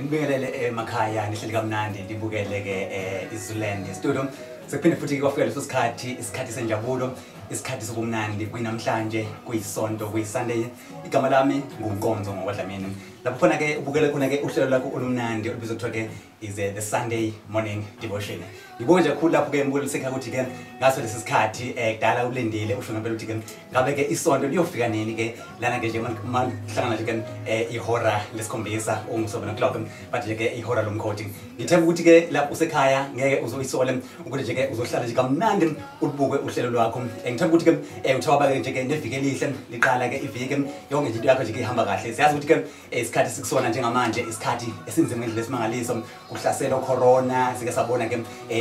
Ngibingelele emakhaya nihleli kamnandi libukele ke um iZuland studio. Sekuphinde futhi kwafika leso sikhathi isikhathi senjabulo isikhathi sobumnandi kuyinamhlanje kuyisonto kuyisunday. Igama lami ngunkonzo ngokwadlamini lapho khona ke ubukele khona ke uhlelo lakho olumnandi olubizwa kuthiwa ke is uh, the sunday morning devotion ngibonge nje kakhulu lapho ke ngibukelisekhaya ukuthi ke ngaso lesi sikhathi eh kudala ulindile usho ngempela ukuthi ke ngabe ke isonto liyofika nini ke lana ke nje malihlangana nje ke eh ihora lesikhombisa ungu7 o'clock but nje ke ihora lomkhodi ngithemba ukuthi ke lapho usekhaya ngeke uzoyisole ukuthi nje ke uzohlala nje kamnandi ulibuke uhlelo lwakho. Ngithemba ukuthi ke eh uthoba ke nje ke neviki elihle liqala ke iviki. Yonke nje into yakho nje ke ihamba kahle. Siyazi ukuthi ke isikhathi sikusona njengamanje isikhathi esinzima ngendlela esimangaliso kuhlasela corona sike sabona ke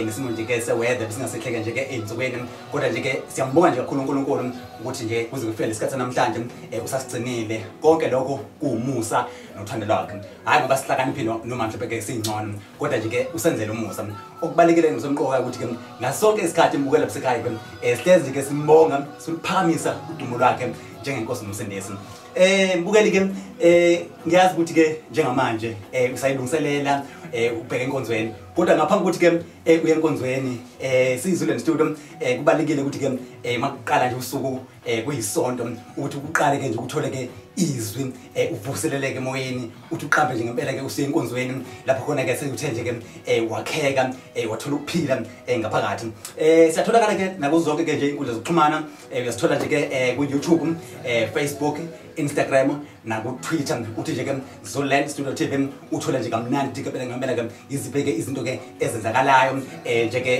eh nesimo nje ke seweather bisingasehleke nje ke ey'nsukwini. Kodwa nje ke siyambonga nje kakhulu uNkulunkulu ukuthi nje kuze kufike lesikhathi namhlanje eh usasigcinile. Konke lokho kuwumusa nothando lwakhe. Hayi ngoba sihlakaniphile noma mhlawumbe ke singcono kodwa nje ke usenzele umusa. Okubalekile ngizomqoka ukuthi ke ngasonke isikhathi mbukela busekhaya ke eh sihlezi nje ke simbonga siliphakamisa udumo lwakhe njengenkosi nomsindisi. Eh mbukeli ke eh ngiyazi ukuthi ke njengamanje eh usayilungiselela eh ubheka enkonzweni. Kodwa ngaphambi ukuthi ke eh uye enkonzweni eh sizule studio eh kubalekile ukuthi ke eh makuqala nje usuku eh kuyisonto ukuthi uqale ke nje ukuthole ke izwi eh uvuseleleke emoyeni uthi uqambe nje ngempela ke usiye enkonzweni lapho khona ke sewuthe nje ke eh wakheka eh wathola ukuphila eh ngaphakathi. Eh siyatholakala ke nakuzo zonke ke nje inkundla zokuxhumana eh uyasithola nje ke eh ku YouTube eh Facebook Instagram naku-Twitter uthi nje ke Zoland Studio TV uthola nje kamnandi ke phela ngempela ke iziphe ke izinto ke ezenzakalayo eh nje ke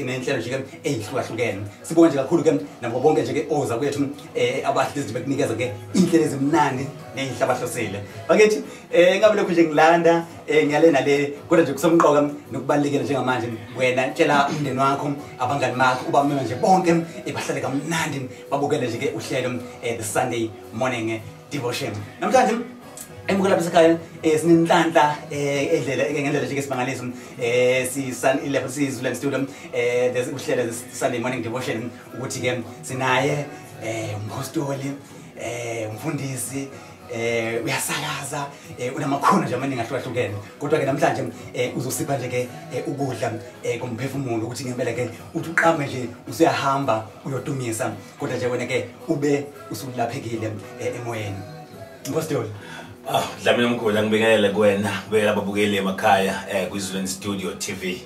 inenhlelo nje ke ezihlukahlukene sibonga nje kakhulu ke nabo bonke nje ke oza kwethu eh abahle nje bekunikeza ke inhlelo ezimnandi nezihlabahlosile bakithi eh ngabe lokho nje ngilanda eh ngiyale nale kodwa nje kusomqoka nokubalekela njengamanje. Wena tshela umndeni wakho abangani bakho ubamema nje bonke ebahlale kamnandi babukele nje ke uhlelo eh the Sunday morning devotion namhlanje emukela besekhaya eh sinenhlanhla eh edlela ngendlela nje esimangaliso eh si Sun 11 sizula studio eh there's uhlelo Sunday morning devotion ukuthi ke sinaye eh umphostoli eh umfundisi eh uyasakaza eh unamakhono nje amaningi ahlukahlukene kodwa ke namhlanje eh uzosipha nje ke ukudla eh komphefumulo ukuthi ngempela ke uthi uqame nje usuyahamba uyodumisa kodwa nje wena ke ube usulaphekile emoyeni mpostoli Ah, Dlamini omkhulu ngibingelele kuwena, beka ababukeli emakhaya eh kwiZulu Studio TV.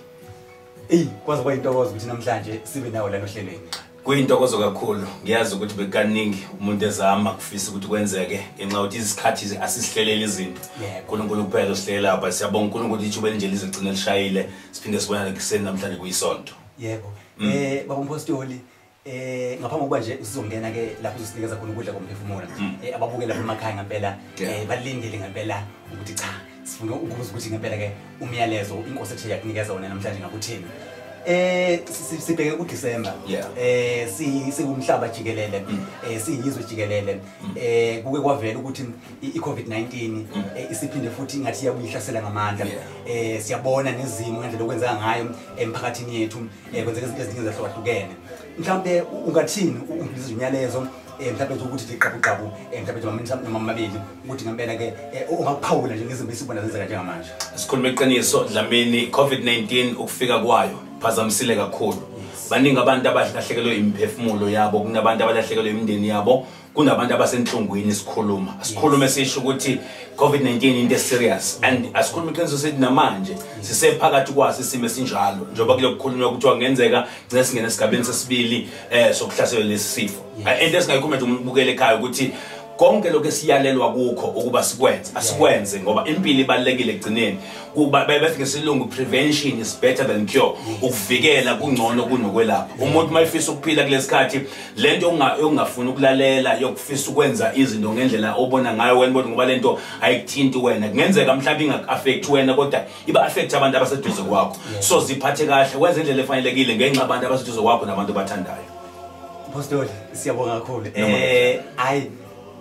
Ey, kwaze kwayintokozo ukuthi namhlanje sibe nawo lana ohlelweni. Kuyintokozo kakhulu. Ngiyazi ukuthi bekaningi umuntu ezama kufisa ukuthi kwenzeke ngenxa yokuthi isikhathi asisihlelele izinto. uNkulunkulu kuphela osihlelela lapha siyabonga uNkulunkulu ukuthi ube nje lizigcina lishayile siphinde sibonane kuseni namhlanje kuyisonto. Yebo. Eh baba umpostoli eh ngaphambi kokuba nje sizongena ke lapho sisinikeza khona ukudla komphefumulo eh ababukela lapha emakhaya ngempela eh balindele ngempela ukuthi cha sifuna ukubuza ukuthi ngempela ke umyalezo inkosi ethe yakunikeza wona namhlanje ngakuthini eh sibheke kuDisember eh si sikumhlaba jikelele eh siyizwe jikelele. Eh kuke kwavela ukuthi iCovid-19 isiphinde futhi ngathi iyabuyihlasela ngamandla. Eh siyabona nezimo ngendlela okwenzeka ngayo emphakathini yethu kwenzeka izinto eziningi ezahlukahlukene. Mhlawumbe ungathini ungidlisa imyalezo eh mhlawumbe ukuthi liqabuqabu eh mhlawumbe noma mabili ukuthi ngempela ke ungakuphawula nje ngezimo esibona zenzeka njengamanje? Sikhuluma iqiniso dlamini covid-19 ukufika kwayo. Phazamisile kakhulu. Baningi abantu abalahlekelwe imiphefumulo yabo kunabantu abalahlekelwe imindeni yabo kunabantu abasenhlungwini sikhuluma. Sikhulume sisho ukuthi covid-19 into serious and asikhuluma iqiniso sithi namanje sisephakathi kwaso isimo esinjalo. Njengoba kulo kukhulunywa kuthiwa kungenzeka ngeke singene esigabeni sesibili eh sokuhlaselwa lesi sifo. Into esingayikhuluma nje umbukele ekhaya ukuthi konke lokho esiyalelwa kukho ukuba sikwenze asikwenze ngoba impilo ibalekile egcineni kuba befike silungu prevention is better than cure. Ukuvikela kungcono kunokwelapha. Umuntu mayifisa ukuphila kulesikhathi lento ongafuna ukulalela yokufisa ukwenza izinto ngendlela obona ngayo wena kodwa ngoba lento ayikuthinti wena. Kungenzeka mhlawumbe ingaku-affect wena kodwa iba affect abantu abaseduze kwakho. So ziphathe kahle wenze indlela efanelekile ngenxa abantu abaseduze kwakho nabantu abathandayo. Apostoli siyabonga kakhulu. Eh. Hayi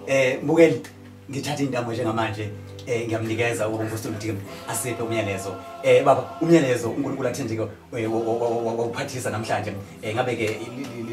eh mbukeli ngithatha indamo njengamanje eh ngiyamnikeza uNkulunkulu ukuthi asiphe umyalezo. Eh baba umyalezo uNkulunkulu athende ke wawuphathisa namhlanje. Eh ngabe ke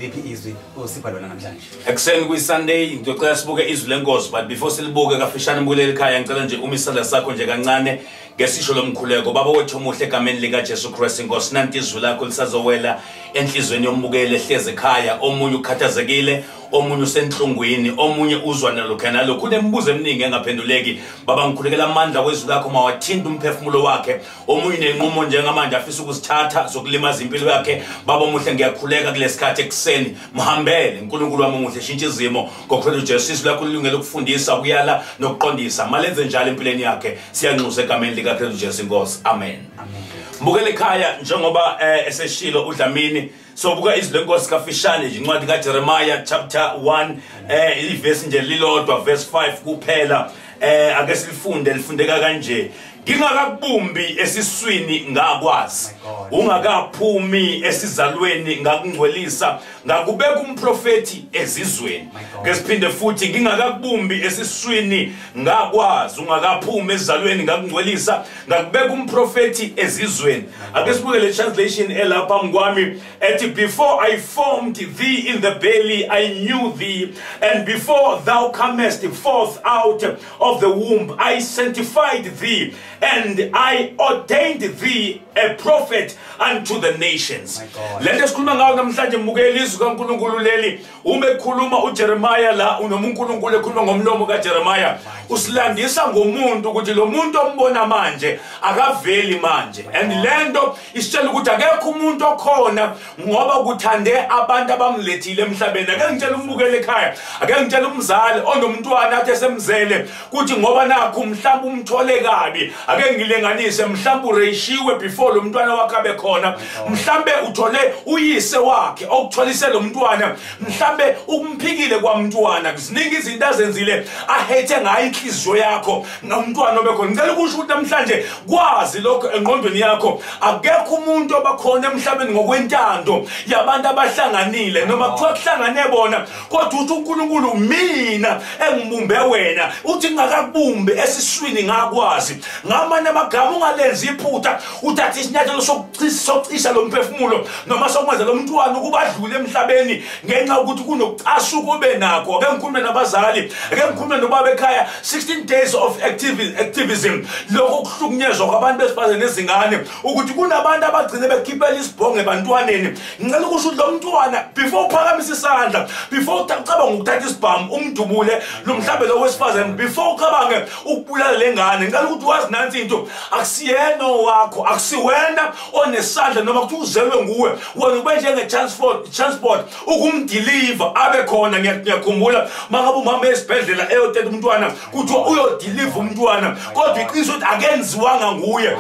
liphi izwi osipha lona namhlanje? Ekuseni kwi-sunday ngizocela sibuke izwi lenkosi but before silibuke kafishane mbukele ekhaya ngicela nje uma isandla sakho nje kancane ngesisho lomkhuleko. Baba wethu omuhle egameni likajesu kristu inkosi nanti izwi lakho lisazowela enhlizweni yombukeli ehlezi ekhaya. Omunye ukhathazekile omunye usenhlungwini omunye uzwa nalokhu nalokhu kunembuzo eminingi engaphenduleki baba ngikhulekela amandla wezwi lakho mawathinta umphefumulo wakhe. Omunye nenqumo njengamanje afisa ukuzithatha zokulimaza impilo yakhe. Baba omuhle ngiyakhuleka kulesikhathi ekuseni. Mhambele unkulunkulu wami omuhle shintsha izimo. Ngokukhwela ujesu izwi lakho lilungele ukufundisa ukuyala nokuqondisa. Malenze njalo empilweni yakhe. Siyanxusa egameni likakristu jesu inkosi amen. Amen. Mbukela ekhaya njengoba eh, eseshilo udlamini. Sobuka izwi lenkosi kafishane nje incwadi kajeremiya chapter 1 eh ivesi nje lilodwa verse 5 kuphela. Eh ake silifunde lifundeka kanje ngingakakubumbi esiswini ngakwazi My God. ungakaphumi esizalweni ngakungcwelisa ngakubeka umprofeti ezizweni My God. ke siphinde futhi ngingakakubumbi esiswini ngakwazi ungakaphumi esizalweni ngakungcwelisa ngakubeka umprofeti ezizweni ake sibuke le translation elapha mkwami ethi before i formed thee in the belly i knew thee and before thou comest forth out of the womb i sanctified thee and i ordained thee a prophet unto the nations. My God. le nto esikhuluma ngayo namhlanje mbukela izwi kankulunkulu leli. Uma ekhuluma ujeremiya la unoma unkulunkulu ekhuluma ngomlomo kajeremiya usilandisa ngomuntu ukuthi lo muntu ombona manje akaveli manje. And le nto isitshela ukuthi akekho umuntu okhona ngoba kuthande abantu abamlethile emhlabeni. Ake ngitshela umbukele ekhaya ake ngitshela umzali onomntwana athi esemzele kuthi ngoba nakho mhlawumbe umthole kabi ake ngilenganise mhlawumbe ureshiwe before lo mntwana wakhe abe khona. Mhlawumbe uthole uyise wakhe okutholise lo mntwana. Mhlawumbe ukumphikile kwamntwana. Ziningi izinto azenzile ahethe ngayo inhliziyo yakho nomntwana obekhona ngicela ukusho ukuthi namhlanje kwazi lokho engqondweni yakho. Akekho umuntu obakhona emhlabeni ngokwentando yabantu abahlanganile noma kuthiwa kuhlangane bona kodwa uthi unkulunkulu mina engibumbe wena. Uthi ngingakakubumbi esiswini ngakwazi. Ngamanye amagama ungalenzi iphutha uthathe isinyathelo sokuci- sokucisha lo mphefumulo noma sokwenza lo mntwana ukuba adlule emhlabeni ngenxa yokuthi kunokucasuka obe nakho. Ake ngikhulume nabazali ake ngikhulume nobaba ekhaya 16 days of activi- activism. Lokho kuhlukunyezwa kwabantu besifazane nezingane ukuthi kunabantu abagcine bekhiphela isibhongo ebantwaneni. Ngicela ukusho ukuthi lo mntwana before uphakamisa isandla before ucabanga ukuthatha isibhamu umdubule lo mhlambe lo wesifazane before ucabange ukubulala le ngane ngicela ukuthi wazi nansi into. Akusiyena wakho akusiwena onesandla noma kuthi uzelwe nguwe wena ube njenge-transport transport ukumdiliva abe khona. Ngiya- ngiyakhumbula mangabe umama esibhedlela eyoteta umntwana kuthiwa uyodiliva umntwana kodwa iqiniso ukuthi akenziwanga nguye.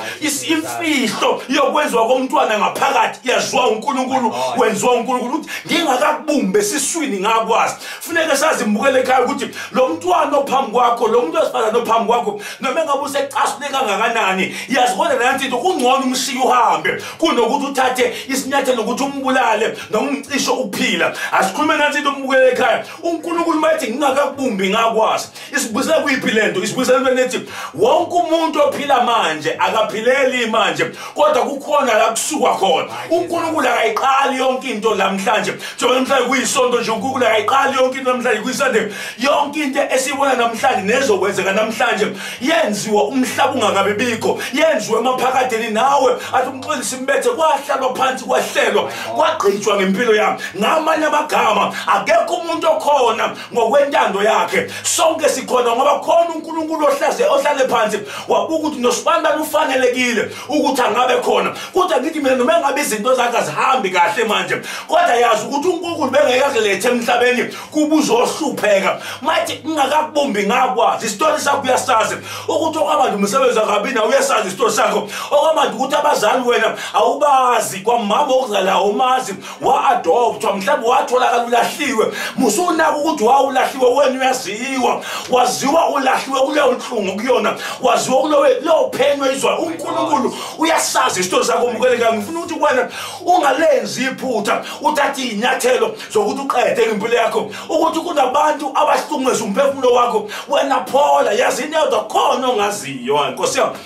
Imfihlo yokwenziwa komntwana ngaphakathi yaziwa unkulunkulu wenziwa unkulunkulu ukuthi ngingakakubumbe esiswini ngakwazi. Funeke sazi mbukele ekhaya ukuthi lo mntwana ophambi kwakho lo muntu wesifazane ophambi kwakho noma engabe usecasule kangakanani yazibona nansi into kungcono umshiye uhambe kunokuthi uthathe isinyathelo ukuthi umbulale noma umcishe ukuphila asikhulume nansi into umbukele ekhaya unkulunkulu mayethi ngingakakubumbi ngakwazi isibuyisela kuyiphi le nto? Isibuyisela entweni ethi wonke umuntu ophila manje akaphileli manje kodwa kukhona la kusukwa khona. Unkulunkulu akayiqali yonke into namhlanje. Njengoba namhlanje kuyisonto nje unkulunkulu akayiqali yonke into namhlanje kuyisunday yonke into esiyibona namhlanje nezokwenzeka namhlanje yenziwa umhlaba ungakabi bikho yenziwe emaphakadeni nawe athi umxolisi mbethe kwahlalwa phansi kwahlelwa. Kwagqitshwa ngempilo yami. Ngamanye amagama akekho umuntu okhona ngokwentando yakhe. Sonke sikhona ngoba khona unkulunkulu ohlaze ohlale phansi. Wabuka ukuthi nosibandana ufanelekile ukuthi angabe khona. Kodwa ngithi mina noma engabe izinto zakhe azihambi kahle manje kodwa yazi ukuthi unkulunkulu bengekakulethe emhlabeni kuba uzohlupheka mathi ngingakakubumbi ngakwazi isitori sakho uyasazi. Ukuthi okwamanje umsebenzi akabi nawe uyasazi isitori sakho. Okwamanje ukuthi ukuthi abazali wena awubazi kwamama okuzala umazi wa-adoptwa mhlawumbe watholakala ulahliwe. Musunaka ukuthi wawulahliwe wena uyaziwa. Waziwa ulahliwe kuleyo nhlungu kuyona waziwa kuleyo pheni oyizwayo unkulunkulu uyasazi isitolo sakho mukeleka ngifuna ukuthi wena ungalenzi iphutha uthathe iy'nyathelo zokuthi uqede impilo yakho ukuthi kunabantu abahlukumeza umphefumulo wakho. Wena phola yazini yodwa khona ongaziyo nkosi yami.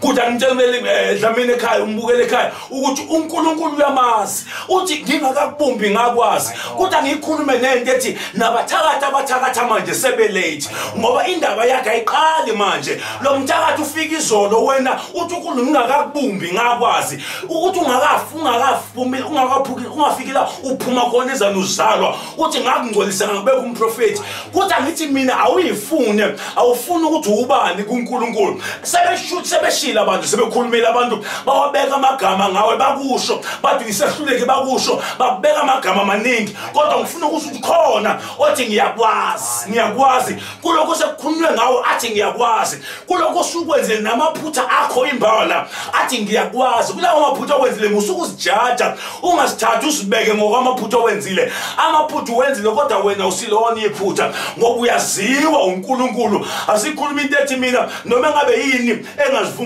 Kuthi angimtsheli dlamini ekhaya umbukele ekhaya ukuthi unkulunkulu uyamazi uthi ngingakakubumbi ngakwazi. Kuthi angiyikhulume nento ethi nabathakathi abathakatha manje sebelate ngoba indaba yakhe ayiqali manje. Lo mthakathi ufika izolo wena uthi unkulunkulu ngingakakubumbi ngakwazi. Ukuthi ungakafi ungakaphumi ungakaphuki ungafiki la uphuma khona ezani uzalwa uthi ngakungcolisa ngakubeka umprofethi. Kuthi angithi mina awuyifune awufuni ukuthi ubani kunkulunkulu. Sebeshuthi sebeshila abantu sebekhulumile abantu. Bawabeka amagama ngawe bakusho. Bathi ngisehluleke bakusho. Babeka amagama amaningi kodwa ngifuna ukuthi khona othi ngiyakwazi ngiyakwazi. Kulokho sekukhulunywe ngawe athi ngiyakwazi. Kulokho usukwenzile namaphutha akho imbala athi ngiyakwazi. Kulawo maphutha owenzile musuke uzijaja ungasithathi usibeke ngokwamaphutha owenzile. Amaphutha uwenzile kodwa wena usilona iphutha ngoba uyaziwa unkulunkulu. Asikhuluma into ethi mina noma ngabe yini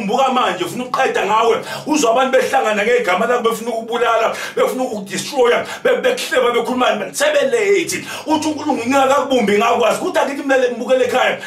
engazivumbuka manje ufuna ukuqeda ngawe. Uzwa abantu behlangana ngegama lakho befuna ukubulala befuna ukudestroya bekuhleba bekhuluma sebelate uthi unkulunkulu ngingakakubumbi ngakwazi kuthi akithi mlele mbukele ekhaya.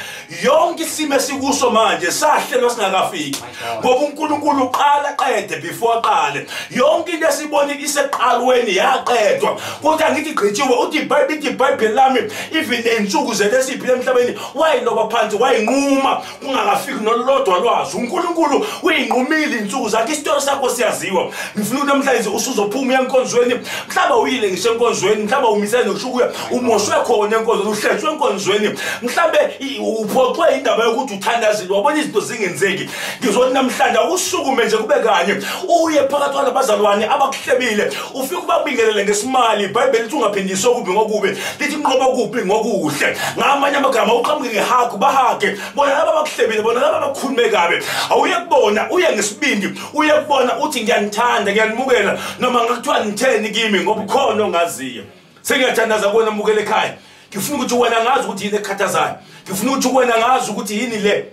Yonke isimo esikuso manje sahlelwa singakafiki. Ngoba unkulunkulu uqala qede before aqale. Yonke into esibona iseqalweni yaqedwa. Kuthi angithi gqitshiwe uthi ibhayibhile ithi ibhayibhile lami even ney'nsuku zethu esiyiphile emhlabeni wayiloba phansi wayinquma kungakafiki nolodwa lwazo. Unkulunkulu uyinqumile iy'nsuku zakhe isitolo sakho siyaziwa. Ngifuna ukuthi namhlanje usuzophuma uya enkonzweni mhlaba uyile ngisho enkonzweni mhlaba umisele nokusho ukuya umoshwe khona enkonzweni uhleshwe enkonzweni. Mhlambe i- uphoxwe indaba yokuthi uthandazile wabona izinto zingenzeki. Ngizothi namhlanje akusukume nje kube kanye. Uye phakathi kwalabazalwane abakuhlebile ufike ubabingelele ngesimali. Ibhayibheli lithi ungaphindisi okubi ngokubi lithi nqoba okubi ngokuhle. Ngamanye amagama uqhamuke ngehakho bahage bona laba abakuhlebile bona laba abakhulume kabi. Awuye kubona uye ngesibindi uye kubona uthi ngiyanithanda ngiyanimukela noma ngakuthiwa nitheni kimi ngoba ukhona ongaziyo. Sengiyathandaza kuwena mukele ekhaya. Ngifuna ukuthi wena ngazi ukuthi yini ekhathazayo ngifuna ukuthi wena ngazi ukuthi yini le.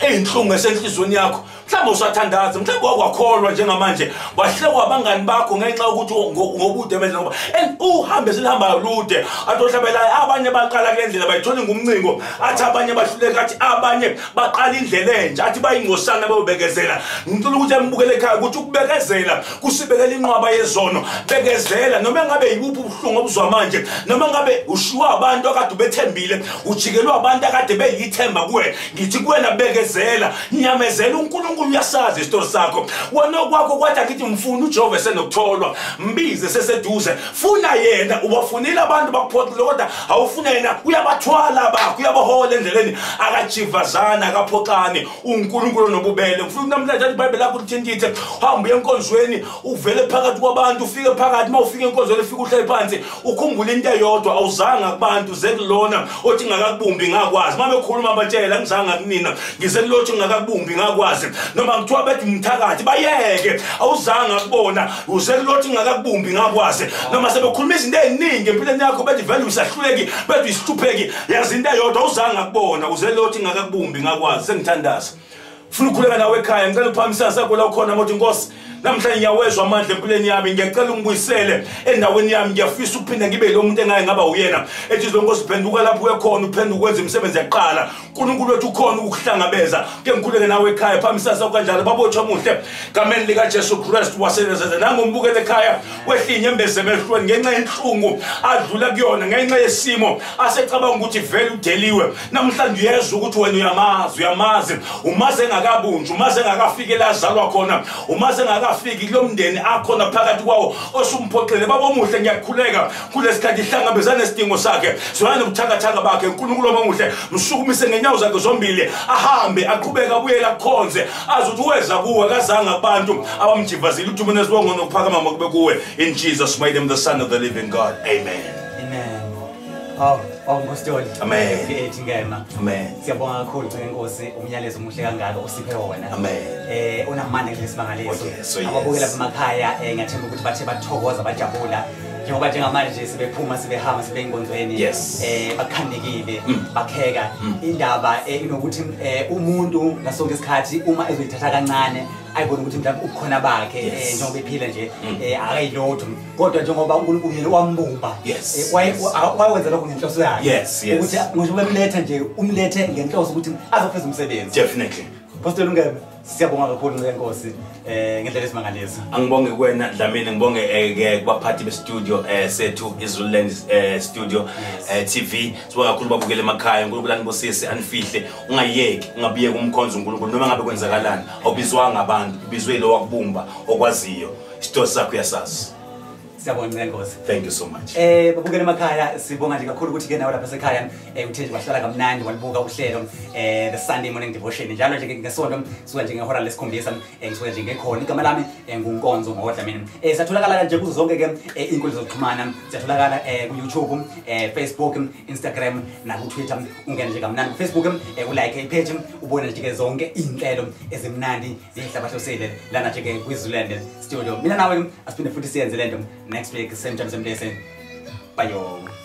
Eyinhlungu esenhliziyweni yakho. Mhlawumbe usathandaza mhlawumbe wakwakholwa njengamanje. Wahlekwa abangani bakho ngenxa yokuthi ngo- ngobude bendlela ngoba and uhambe selihamba lude. Athi ohlabelayo abanye baqala kule ndlela bayithole ngumncingo. Athi abanye bahluleka athi abanye baqala indlela entsha athi bayingcosana beyobekezela ngicela ukuthi embukele ekhaya ukuthi ukubekezela kusibekela inqwaba yezono. Bekezela noma ngabe yibuphi ubuhlungu obuzwa manje noma ngabe ushiwa abantu akade ubethembile ujikelwe abantu akade beyithemba kuwe ngithi kuwena bekezela nyamezela unkulunkulu uyasazi isitori sakho. Wena okwakho kwathi akithi mfuna ujehova esenokutholwa mbize seseduze funa yena ubafunile abantu bakuphoxile kodwa awufuna yena uyabathwala bakho uyabahola endleleni. Akajivazana akaphoxani unkulunkulu nobubele ngifuna namhlanje athi ibhayibheli lakho lithi ndithi uhambe uye enkonzweni uvele phakathi kwabantu ufike phakathi. Uma ufike enkonzweni ufike uhlale phansi ukhumbule into eyodwa awuzanga kubantu zekulona othi ngakakubumbi ngakwazi. Uma bekhuluma batshela ngizange kunina ngize kulothi ngakakubumbi ngakwazi. Noma kuthiwa bethi mthakathi bayeke. Awuzanga kubona uze kulothi ngakakubumbi ngakwazi. Noma sebekhuluma izinto ey'ningi empilweni yakho bethi vele usahluleki bethi isihlupheki yazi into eyodwa awuzanga kubona uze kulothi ngakakubumbi ngakwazi. Sengithandaza. Funa ukukhuleka nawe ekhaya ngicela uphakamisana sakho la ukhona mothi nkosi. Namhlanje ngiyawezwa amandla empilweni yami ngiyacela ungibuyisele. Endaweni yami ngiyafisa ukuphinde ngibe lo muntu engaye ngaba uyena. Ethi zonkosi phenduka lapho uyekhona uphenduka ukwenza imisebenzi yaqala. Unkulunkulu wethu ukhona ukukuhlangabeza ke ngikhuleke nawe ekhaya phakamisana sakho kanjalo babotshwa muhle. Gameni likajesu kristu wasenazareth nangombukele ekhaya wehlinye embeze emehlweni ngenxa yenhlungu adlula kuyona ngenxa yesimo asecabanga ukuthi vele udeliwe. Namhlanje uyezwa ukuthi wena uyamazi uyamazi. Umazi engakabunjwa umazi engakafiki la azalwa khona umazi engakafiki kulo mndeni akhona phakathi kwawo osumphoxele baba omuhle ngiyakhuleka. Kulesi khathi ihlangabezane nesidingo sakhe. Zwana nobuthakathaka bakhe unkulunkulu omuhle. Msukumise ngenyawo zakhe zombili ahambe aqhubeke abuyele akukhonze azi ukuthi weza kuwe kazange kubantu abamjivazile uthi umene sibongo nokuphakama makube kuwe. In jesus mighty name the son of the living god. Amen. Amen. Aw, awungustoli. Amen. Ethi ngema. Amen. Siyabonga kakhulu ngeke Nkosi umyalezo omuhle kangaka osiphe wona. Amen. Eh unamandla kulesi mangaliso. Oh, yes, oh, yes. Ababukela emakhaya eh ngiyathemba ukuthi bathe bathokoza bajabula. Njengoba njengamanje sibephuma sibehamba sibe enkonzweni Yes. eh bakhandekile Mm. bakheka indaba eh, inokuthi eh, umuntu ngasonke isikhathi uma ezoyithatha kancane ayibona ukuthi mhlawumbe ubukhona bakhe eh, njengoba ephila nje Mm. eh, akayilotho kodwa njengoba uNkulunkulu yena wambumba Yes, eh, waye- yes. wa- wayenza lokho ngenhloso yakhe. Ukuthi ngisho bemletha nje umlethe ngenhloso ukuthi azofeza umsebenzi. Definitely Pastor Lungebe siyabonga kakhulu ngenkosi eh ngendlela esimangaliso angibonge kuwena dlamini ngibonge eh, ke kubaphathi bestudio eh, sethu izuland eh, studio Yes. eh, tv sibonga kakhulu babukele emakhaya. Unkulunkulu anibusise anifihle ungayeki ungabiyeki umkhonzo unkulunkulu. Noma ngabe kwenzakalani awubizwanga abantu ubizwe lo wakubumba okwaziyo. Isitosi sakho uyasazi. Siyabonga ngozi thank you so much. Eh babukela emakhaya sibonga nje kakhulu ukuthi ke nawe lapha sekhaya eh uthe nje wahlala kamnandi walibuka uhlelo eh the Sunday morning devotion. Njalo nje ngesonto suka nje ngehora lesikhombisa eh ngisuka nje ngekhona. Igama lami eh, ngunkonzo ngodla mina. Eh satholakala nje kuzo zonke ke eh, inkundla zokuxhumana. Siyatholakala eh ku YouTube eh Facebook Instagram na ku Twitter ungena nje kamnandi ku Facebook eh ulike ipage ubone nje ke zonke inhlelo ezimnandi zihlabahlosele lana nje ke kwizulende studio. Mina nawe asiphinde futhi siyenze lento next week same time same place bye